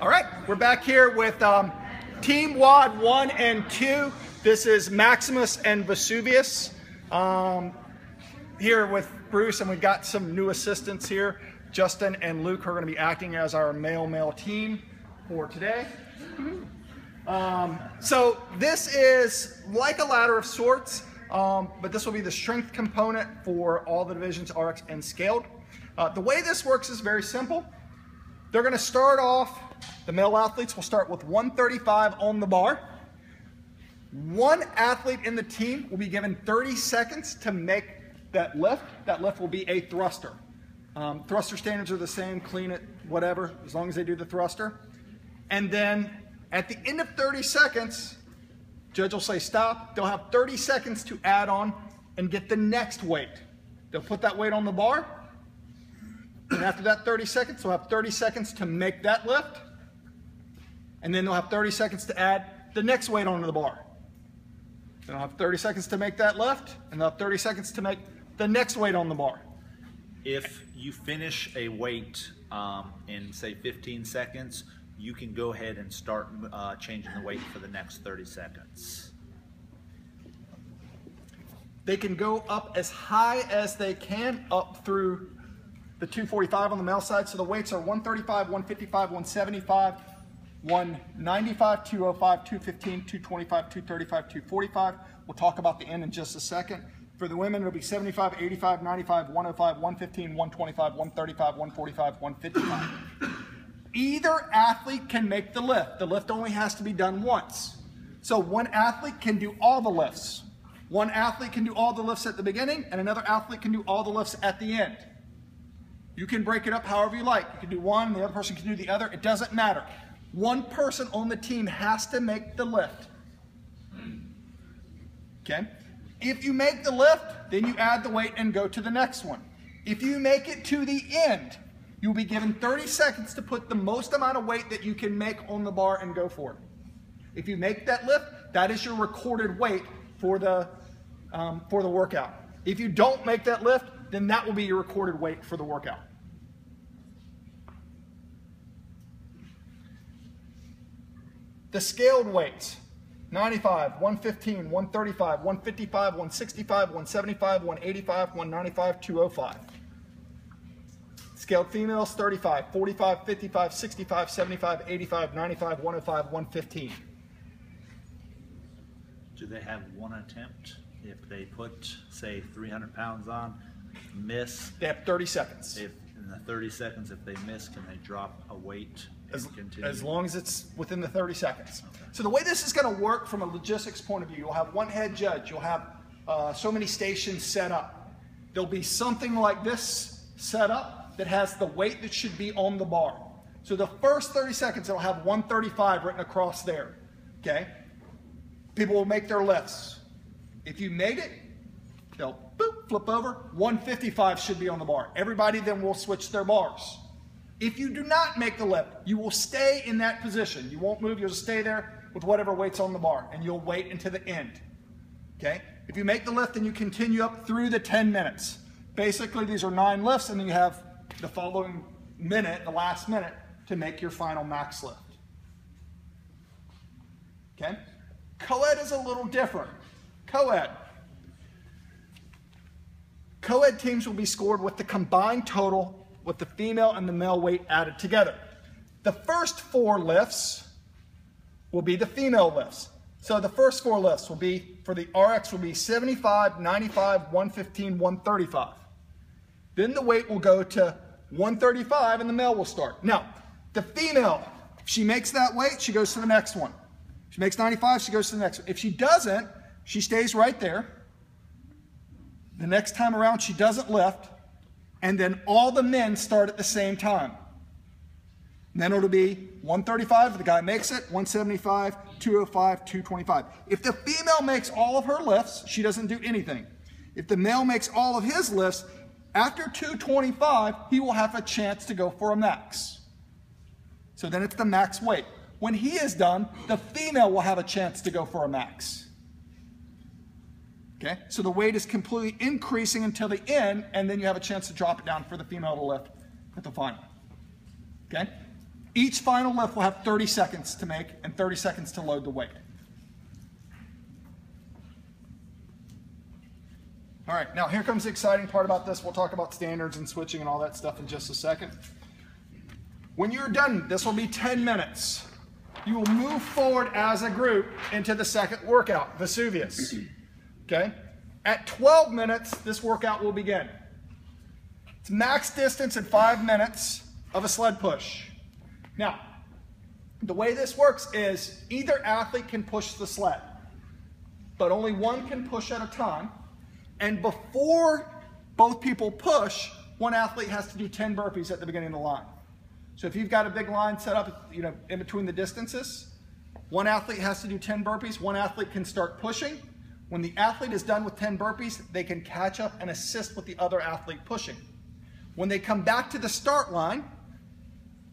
All right, we're back here with um, Team WOD 1 and 2. This is Maximus and Vesuvius. Um, here with Bruce, and we've got some new assistants here. Justin and Luke are going to be acting as our male-male team for today. Um, so this is like a ladder of sorts, um, but this will be the strength component for all the divisions RX and scaled. Uh, the way this works is very simple. They're going to start off, the male athletes will start with 135 on the bar. One athlete in the team will be given 30 seconds to make that lift. That lift will be a thruster. Um, thruster standards are the same, clean it, whatever, as long as they do the thruster. And then at the end of 30 seconds, judge will say stop. They'll have 30 seconds to add on and get the next weight. They'll put that weight on the bar. And after that 30 seconds, they'll have 30 seconds to make that lift. And then they'll have 30 seconds to add the next weight onto the bar. They'll have 30 seconds to make that lift, and they'll have 30 seconds to make the next weight on the bar. If you finish a weight um, in say 15 seconds, you can go ahead and start uh, changing the weight for the next 30 seconds. They can go up as high as they can up through the 245 on the male side. So the weights are 135, 155, 175, 195, 205, 215, 225, 235, 245. We'll talk about the end in just a second. For the women, it'll be 75, 85, 95, 105, 115, 125, 135, 145, 155. Either athlete can make the lift. The lift only has to be done once. So one athlete can do all the lifts. One athlete can do all the lifts at the beginning, and another athlete can do all the lifts at the end. You can break it up however you like. You can do one, the other person can do the other. It doesn't matter. One person on the team has to make the lift. Okay? If you make the lift, then you add the weight and go to the next one. If you make it to the end, you'll be given 30 seconds to put the most amount of weight that you can make on the bar and go for it. If you make that lift, that is your recorded weight for the, um, for the workout. If you don't make that lift, then that will be your recorded weight for the workout. The scaled weights, 95, 115, 135, 155, 165, 175, 185, 195, 205. Scaled females, 35, 45, 55, 65, 75, 85, 95, 105, 115. Do they have one attempt? If they put, say, 300 pounds on, miss, They have 30 seconds. if in the 30 seconds, if they miss, can they drop a weight As, and continue? as long as it's within the 30 seconds. So the way this is going to work from a logistics point of view, you'll have one head judge, you'll have uh, so many stations set up. There'll be something like this set up that has the weight that should be on the bar. So the first 30 seconds, it'll have 135 written across there. Okay? People will make their lifts. If you made it, they'll boop, flip over. 155 should be on the bar. Everybody then will switch their bars. If you do not make the lift, you will stay in that position. You won't move, you'll just stay there with whatever weight's on the bar, and you'll wait until the end. Okay? If you make the lift, then you continue up through the 10 minutes. Basically, these are nine lifts, and then you have the following minute, the last minute, to make your final max lift. Okay? Co-ed is a little different. Co-ed. Co-ed teams will be scored with the combined total with the female and the male weight added together. The first four lifts will be the female lifts. So the first four lifts will be, for the RX will be 75, 95, 115, 135. Then the weight will go to 135 and the male will start. Now, the female, if she makes that weight, she goes to the next one. If she makes 95, she goes to the next one. If she doesn't, she stays right there. The next time around, she doesn't lift. And then all the men start at the same time. And then it'll be 135 if the guy makes it, 175, 205, 225. If the female makes all of her lifts, she doesn't do anything. If the male makes all of his lifts, after 225, he will have a chance to go for a max. So then it's the max weight. When he is done, the female will have a chance to go for a max. Okay? So the weight is completely increasing until the end, and then you have a chance to drop it down for the female to lift at the final. Okay? Each final lift will have 30 seconds to make and 30 seconds to load the weight. All right, now here comes the exciting part about this. We'll talk about standards and switching and all that stuff in just a second. When you're done, this will be 10 minutes. You will move forward as a group into the second workout, Vesuvius. Okay? At 12 minutes, this workout will begin. It's max distance in five minutes of a sled push. Now, the way this works is either athlete can push the sled, but only one can push at a time. And before both people push, one athlete has to do 10 burpees at the beginning of the line. So if you've got a big line set up, you know, in between the distances, one athlete has to do 10 burpees, one athlete can start pushing. When the athlete is done with 10 burpees, they can catch up and assist with the other athlete pushing. When they come back to the start line,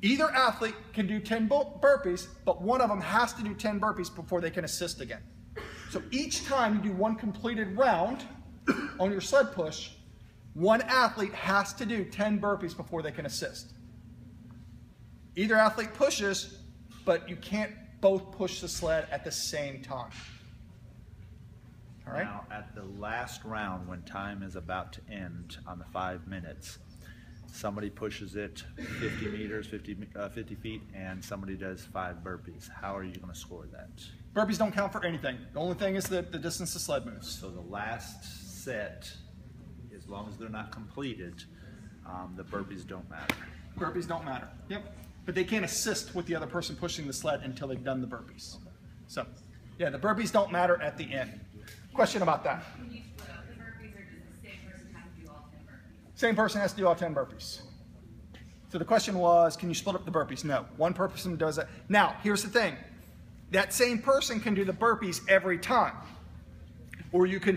either athlete can do 10 burpees, but one of them has to do 10 burpees before they can assist again. So each time you do one completed round on your sled push, one athlete has to do 10 burpees before they can assist. Either athlete pushes, but you can't both push the sled at the same time. All right? Now, at the last round, when time is about to end on the five minutes, somebody pushes it 50 meters, 50, uh, 50 feet, and somebody does five burpees. How are you going to score that? Burpees don't count for anything. The only thing is the, the distance the sled moves. So the last set, as long as they're not completed, um, the burpees don't matter. Burpees don't matter. Yep. But they can't assist with the other person pushing the sled until they've done the burpees. So, yeah, the burpees don't matter at the end. Question about that. When you split up the burpees, or does the same person have to do all ten burpees? Same person has to do all 10 burpees. So the question was, can you split up the burpees? No. One person does it. Now, here's the thing. That same person can do the burpees every time. Or you can